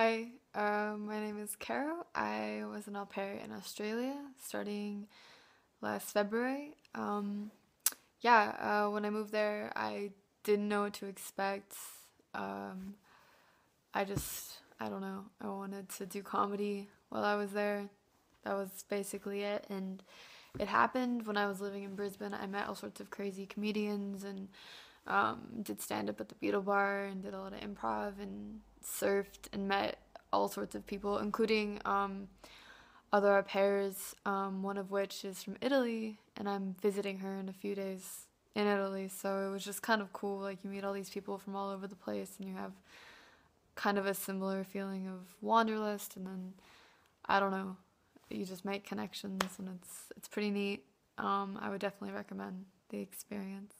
Hi, uh, my name is Caro. I was an au pair in Australia starting last February. Um, yeah, uh, when I moved there, I didn't know what to expect. Um, I just, I don't know, I wanted to do comedy while I was there. That was basically it. And it happened when I was living in Brisbane. I met all sorts of crazy comedians and um, did stand up at the Beetle Bar and did a lot of improv and surfed and met all sorts of people, including um, other au pairs, um, one of which is from Italy, and I'm visiting her in a few days in Italy. So it was just kind of cool. Like you meet all these people from all over the place, and you have kind of a similar feeling of wanderlust, and then I don't know, you just make connections, and it's it's pretty neat. Um, I would definitely recommend the experience.